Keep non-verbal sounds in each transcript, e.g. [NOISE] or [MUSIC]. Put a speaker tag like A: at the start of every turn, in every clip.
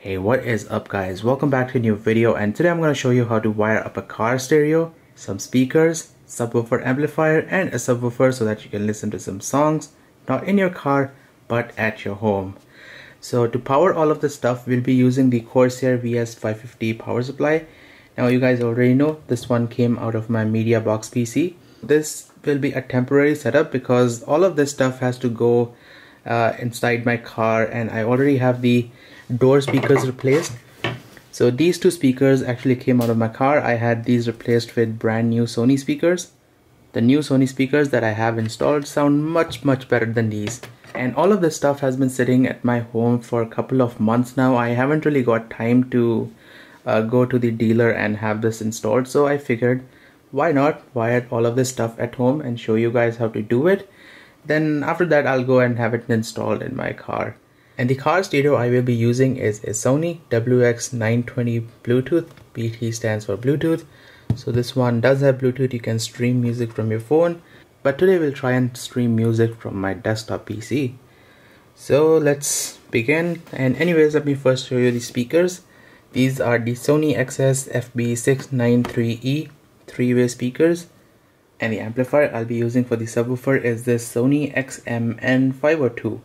A: Hey what is up guys welcome back to a new video and today I'm going to show you how to wire up a car stereo, some speakers, subwoofer amplifier and a subwoofer so that you can listen to some songs not in your car but at your home. So to power all of this stuff we'll be using the Corsair VS550 power supply. Now you guys already know this one came out of my Mediabox PC. This will be a temporary setup because all of this stuff has to go uh, inside my car and I already have the door speakers replaced. So these two speakers actually came out of my car. I had these replaced with brand new Sony speakers. The new Sony speakers that I have installed sound much much better than these. And all of this stuff has been sitting at my home for a couple of months now. I haven't really got time to uh, go to the dealer and have this installed. So I figured why not wire all of this stuff at home and show you guys how to do it then after that I'll go and have it installed in my car. And the car stereo I will be using is a Sony WX920 Bluetooth. BT stands for Bluetooth. So this one does have Bluetooth, you can stream music from your phone. But today we'll try and stream music from my desktop PC. So let's begin. And anyways, let me first show you the speakers. These are the Sony XS FB693E three-way speakers and the amplifier I'll be using for the subwoofer is this Sony XMN502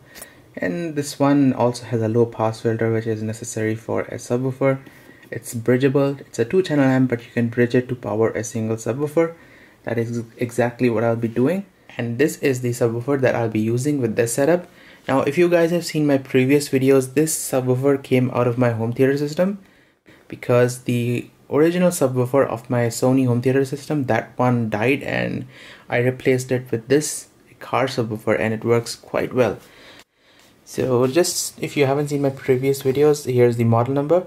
A: and this one also has a low pass filter which is necessary for a subwoofer. It's bridgeable. It's a two channel amp but you can bridge it to power a single subwoofer. That is exactly what I'll be doing. And this is the subwoofer that I'll be using with this setup. Now if you guys have seen my previous videos this subwoofer came out of my home theater system because the original subwoofer of my Sony home theater system. That one died and I replaced it with this car subwoofer and it works quite well. So just if you haven't seen my previous videos here's the model number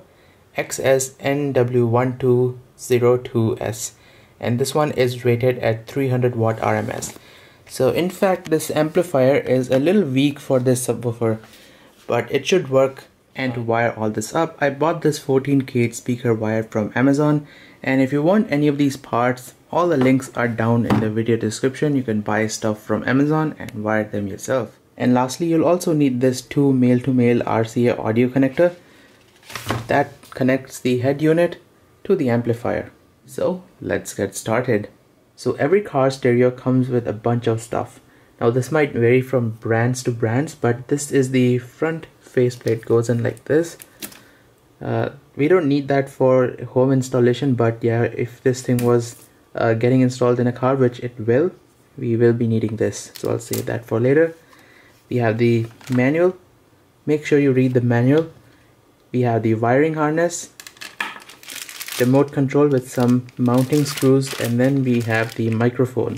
A: XSNW1202S and this one is rated at 300 watt RMS so in fact this amplifier is a little weak for this subwoofer but it should work and to wire all this up. I bought this 14 gauge speaker wire from Amazon. And if you want any of these parts all the links are down in the video description. You can buy stuff from Amazon and wire them yourself. And lastly you'll also need this two male-to-male -male RCA audio connector that connects the head unit to the amplifier. So let's get started. So every car stereo comes with a bunch of stuff. Now this might vary from brands to brands but this is the front faceplate goes in like this. Uh, we don't need that for home installation but yeah if this thing was uh, getting installed in a car which it will we will be needing this. So I'll save that for later. We have the manual. Make sure you read the manual. We have the wiring harness the remote control with some mounting screws and then we have the microphone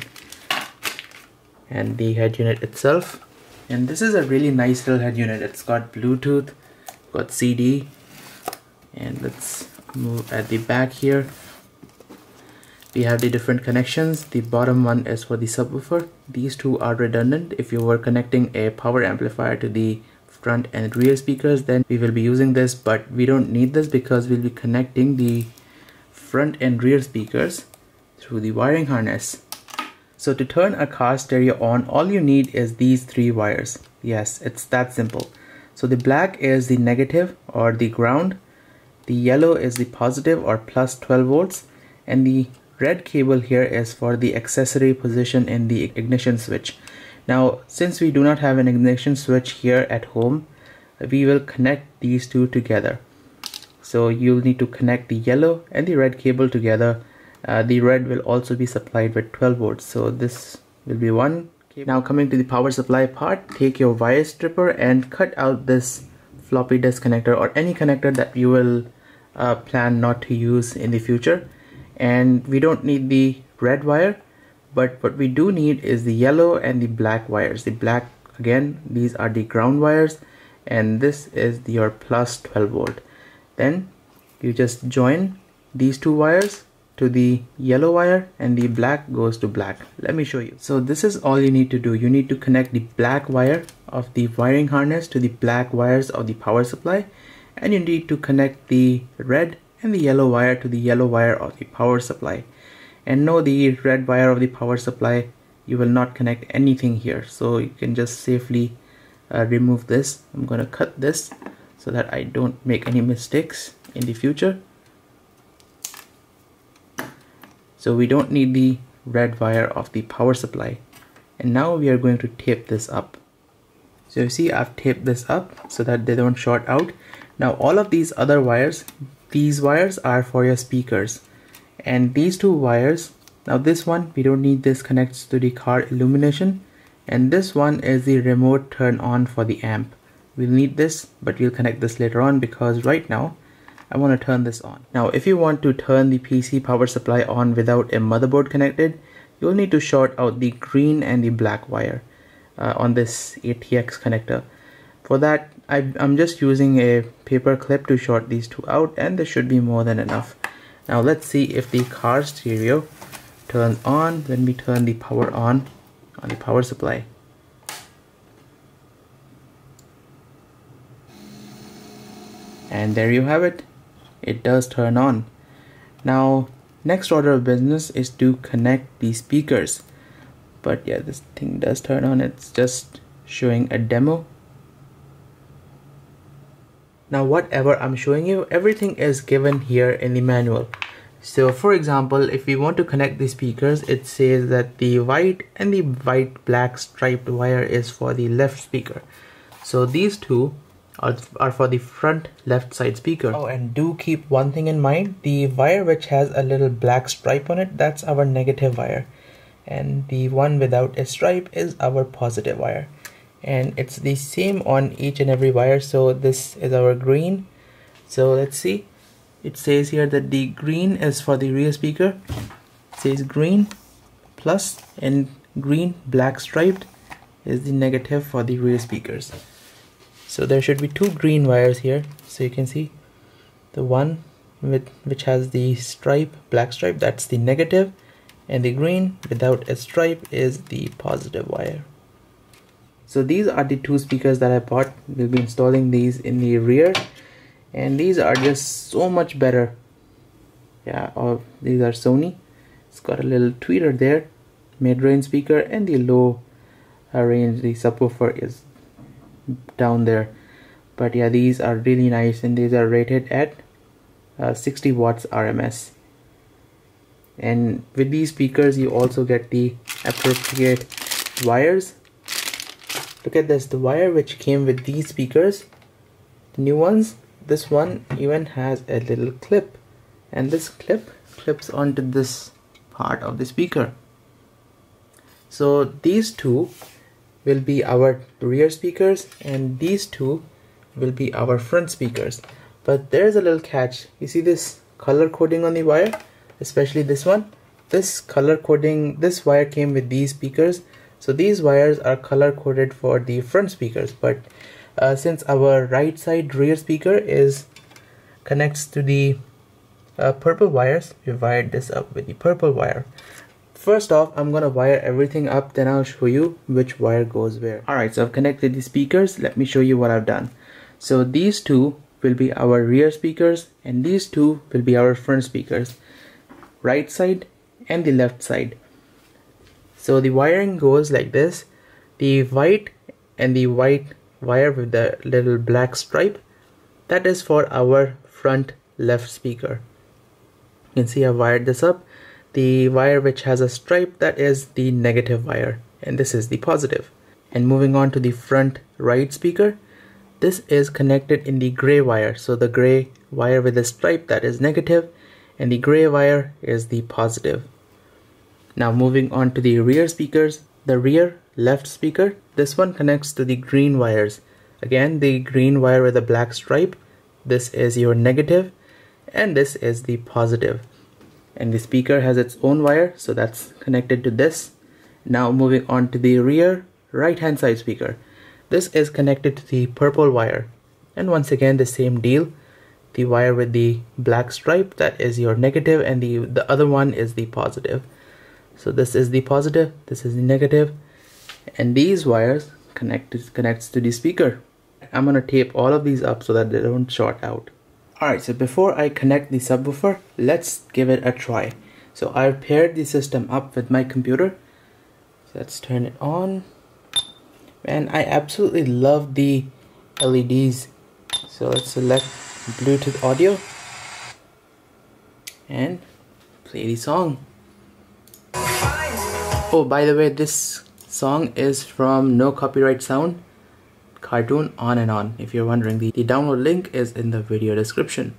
A: and the head unit itself and this is a really nice little head unit. It's got Bluetooth got CD and let's move at the back here. We have the different connections. The bottom one is for the subwoofer. These two are redundant. If you were connecting a power amplifier to the front and rear speakers then we will be using this but we don't need this because we'll be connecting the front and rear speakers through the wiring harness so to turn a car stereo on, all you need is these three wires. Yes, it's that simple. So the black is the negative or the ground, the yellow is the positive or plus 12 volts, and the red cable here is for the accessory position in the ignition switch. Now, since we do not have an ignition switch here at home, we will connect these two together. So you'll need to connect the yellow and the red cable together uh, the red will also be supplied with 12 volts. So this will be one. Now coming to the power supply part take your wire stripper and cut out this floppy disk connector or any connector that you will uh, plan not to use in the future. And we don't need the red wire but what we do need is the yellow and the black wires. The black again these are the ground wires and this is your plus 12 volt. Then you just join these two wires to the yellow wire and the black goes to black. Let me show you. So this is all you need to do. You need to connect the black wire of the wiring harness to the black wires of the power supply. And you need to connect the red and the yellow wire to the yellow wire of the power supply. And no the red wire of the power supply you will not connect anything here. So you can just safely uh, remove this. I'm gonna cut this so that I don't make any mistakes in the future so we don't need the red wire of the power supply. And now we are going to tape this up. So you see I've taped this up so that they don't short out. Now all of these other wires these wires are for your speakers. And these two wires now this one we don't need this connects to the car illumination. And this one is the remote turn on for the amp. We'll need this but we'll connect this later on because right now I want to turn this on now if you want to turn the PC power supply on without a motherboard connected you'll need to short out the green and the black wire uh, on this ATX connector for that I, I'm just using a paper clip to short these two out and this should be more than enough now let's see if the car stereo turns on when we turn the power on on the power supply. And there you have it. It does turn on. Now, next order of business is to connect the speakers. But yeah, this thing does turn on. It's just showing a demo. Now, whatever I'm showing you, everything is given here in the manual. So for example, if we want to connect the speakers, it says that the white and the white black striped wire is for the left speaker. So these two are, for the front left side speaker. Oh, and do keep one thing in mind, the wire which has a little black stripe on it, that's our negative wire. And the one without a stripe is our positive wire. And it's the same on each and every wire. So this is our green. So let's see it says here that the green is for the rear speaker it says green plus and green black striped is the negative for the rear speakers so there should be two green wires here. So you can see the one with which has the stripe black stripe that's the negative and the green without a stripe is the positive wire. So these are the two speakers that I bought. We'll be installing these in the rear and these are just so much better. Yeah oh, these are Sony. It's got a little tweeter there mid-range speaker and the low uh, range the subwoofer is down there. But yeah these are really nice and these are rated at uh, 60 watts RMS and with these speakers you also get the appropriate wires. Look at this the wire which came with these speakers the new ones this one even has a little clip. And this clip clips onto this part of the speaker. So these two will be our rear speakers and these two will be our front speakers. But there's a little catch. You see this color coding on the wire? Especially this one? This color coding this wire came with these speakers. So these wires are color coded for the front speakers. But uh, since our right side rear speaker is connects to the uh, purple wires we wired this up with the purple wire first off I'm gonna wire everything up then I'll show you which wire goes where. Alright so I've connected the speakers. Let me show you what I've done. So these two will be our rear speakers and these two will be our front speakers right side and the left side. So the wiring goes like this. The white and the white wire with the little black stripe that is for our front left speaker. You can see I wired this up the wire which has a stripe that is the negative wire and this is the positive. And moving on to the front right speaker this is connected in the gray wire. So the gray wire with a stripe that is negative and the gray wire is the positive. Now moving on to the rear speakers the rear left speaker this one connects to the green wires. Again the green wire with a black stripe. This is your negative and this is the positive and the speaker has its own wire so that's connected to this. Now moving on to the rear right hand side speaker. This is connected to the purple wire. And once again the same deal. The wire with the black stripe that is your negative and the the other one is the positive. So this is the positive this is the negative. And these wires connect connects to the speaker. I'm gonna tape all of these up so that they don't short out alright so before I connect the subwoofer let's give it a try. So I've paired the system up with my computer. So let's turn it on. And I absolutely love the LEDs so let's select Bluetooth audio. And play the song. Oh by the way this song is from no copyright sound cartoon on and on. If you're wondering the, the download link is in the video description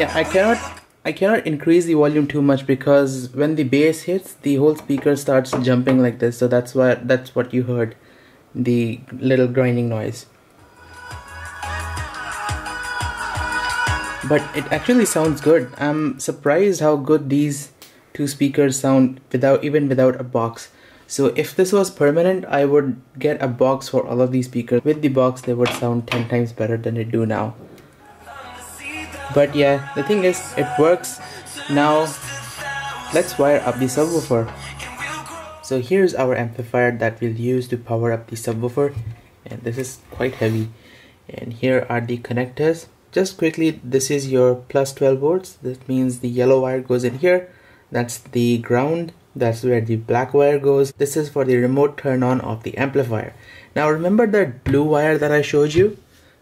A: yeah I cannot I cannot increase the volume too much because when the bass hits the whole speaker starts jumping like this. So that's why that's what you heard the little grinding noise. But it actually sounds good. I'm surprised how good these two speakers sound without even without a box. So if this was permanent I would get a box for all of these speakers. With the box they would sound 10 times better than they do now but yeah the thing is it works. Now let's wire up the subwoofer. So here's our amplifier that we'll use to power up the subwoofer. And this is quite heavy. And here are the connectors. Just quickly this is your plus 12 volts. That means the yellow wire goes in here. That's the ground. That's where the black wire goes. This is for the remote turn on of the amplifier. Now remember that blue wire that I showed you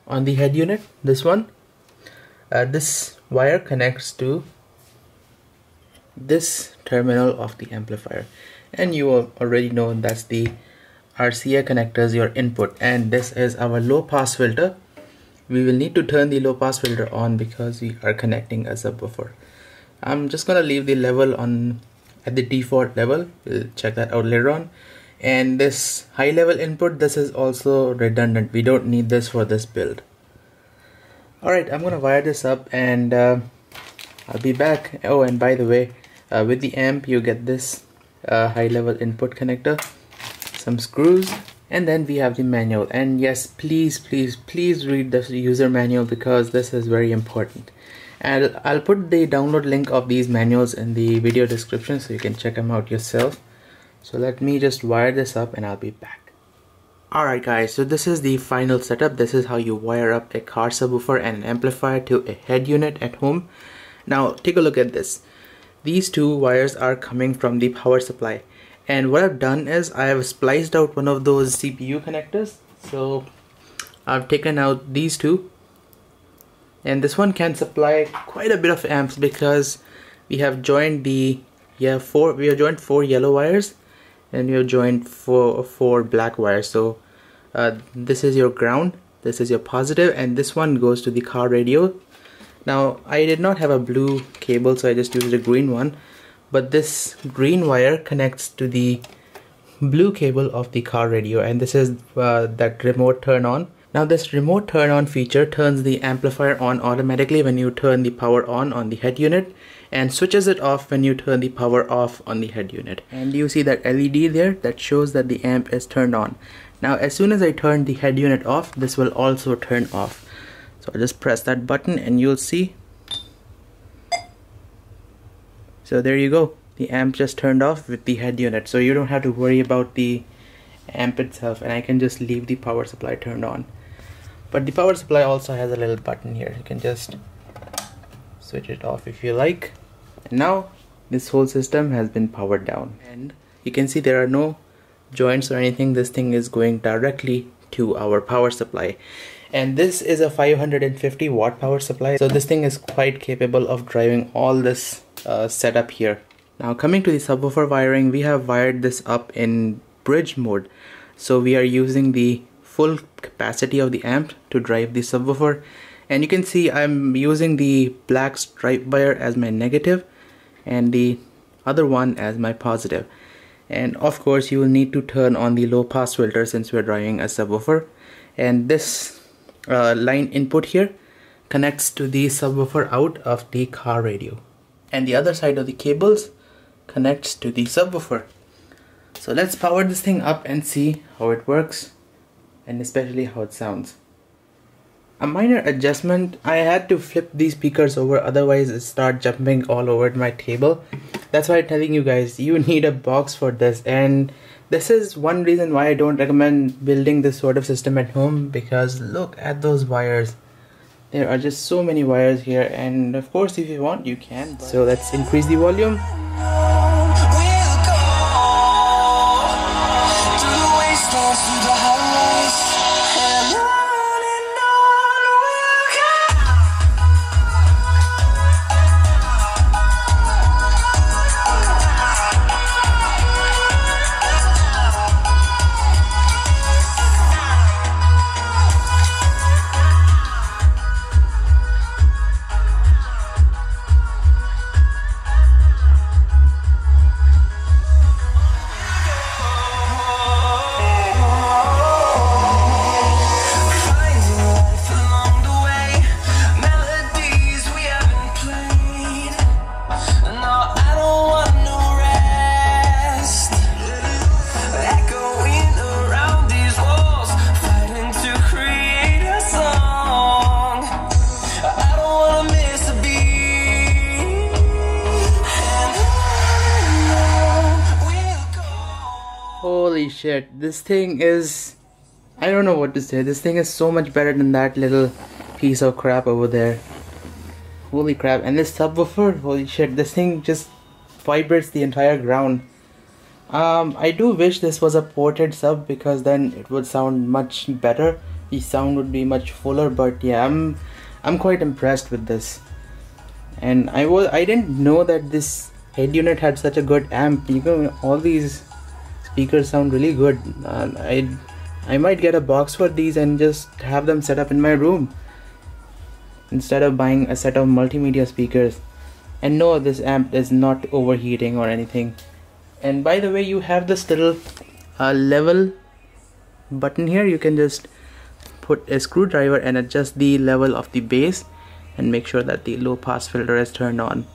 A: on the head unit? This one uh, this wire connects to this terminal of the amplifier. And you already know that's the RCA connectors your input. And this is our low pass filter. We will need to turn the low pass filter on because we are connecting as a subwoofer I'm just gonna leave the level on at the default level. We'll check that out later on. And this high level input this is also redundant. We don't need this for this build Alright, I'm gonna wire this up and uh, I'll be back. Oh, and by the way, uh, with the amp you get this uh, high level input connector, some screws, and then we have the manual. And yes, please, please, please read the user manual because this is very important. And I'll put the download link of these manuals in the video description so you can check them out yourself. So let me just wire this up and I'll be back. Alright guys, so this is the final setup. This is how you wire up a car subwoofer and an amplifier to a head unit at home. Now take a look at this. These two wires are coming from the power supply. And what I've done is I have spliced out one of those CPU connectors. So I've taken out these two. And this one can supply quite a bit of amps because we have joined the yeah four we have joined four yellow wires and you joined four four black wires. So uh, this is your ground this is your positive and this one goes to the car radio. Now I did not have a blue cable so I just used a green one but this green wire connects to the blue cable of the car radio and this is uh, that remote turn on. Now this remote turn on feature turns the amplifier on automatically when you turn the power on on the head unit and switches it off when you turn the power off on the head unit. And you see that LED there that shows that the amp is turned on. Now as soon as I turn the head unit off, this will also turn off. So I just press that button and you'll see. So there you go. The amp just turned off with the head unit. So you don't have to worry about the amp itself and I can just leave the power supply turned on but the power supply also has a little button here you can just switch it off if you like. And now this whole system has been powered down. And you can see there are no joints or anything. This thing is going directly to our power supply. And this is a 550 watt power supply. So this thing is quite capable of driving all this uh, setup here. Now coming to the subwoofer wiring we have wired this up in bridge mode. So we are using the full capacity of the amp to drive the subwoofer and you can see I'm using the black stripe wire as my negative and the other one as my positive. And of course you will need to turn on the low pass filter since we're driving a subwoofer. And this uh, line input here connects to the subwoofer out of the car radio. And the other side of the cables connects to the subwoofer. So let's power this thing up and see how it works and especially how it sounds. A minor adjustment. I had to flip these speakers over otherwise it start jumping all over my table. That's why I'm telling you guys you need a box for this. And this is one reason why I don't recommend building this sort of system at home because look at those wires. There are just so many wires here and of course if you want you can so let's increase the volume shit. This thing is I don't know what to say. This thing is so much better than that little piece of crap over there. Holy crap. And this subwoofer holy shit this thing just vibrates the entire ground. Um, I do wish this was a ported sub because then it would sound much better. The sound would be much fuller but yeah I'm I'm quite impressed with this. And I was I didn't know that this head unit had such a good amp. You know all these speakers sound really good. Uh, I I might get a box for these and just have them set up in my room instead of buying a set of multimedia speakers. And no this amp is not overheating or anything. And by the way you have this little uh, level button here. You can just put a screwdriver and adjust the level of the bass and make sure that the low pass filter is turned on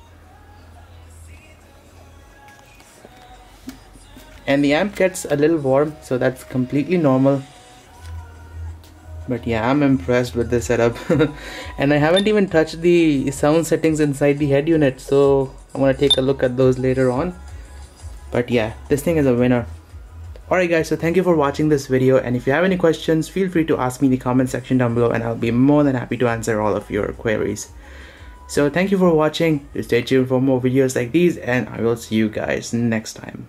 A: and the amp gets a little warm so that's completely normal. But yeah I'm impressed with this setup. [LAUGHS] And I haven't even touched the sound settings inside the head unit so I'm gonna take a look at those later on. But yeah this thing is a winner. Alright guys so thank you for watching this video and if you have any questions feel free to ask me in the comment section down below and I'll be more than happy to answer all of your queries. So thank you for watching stay tuned for more videos like these and I will see you guys next time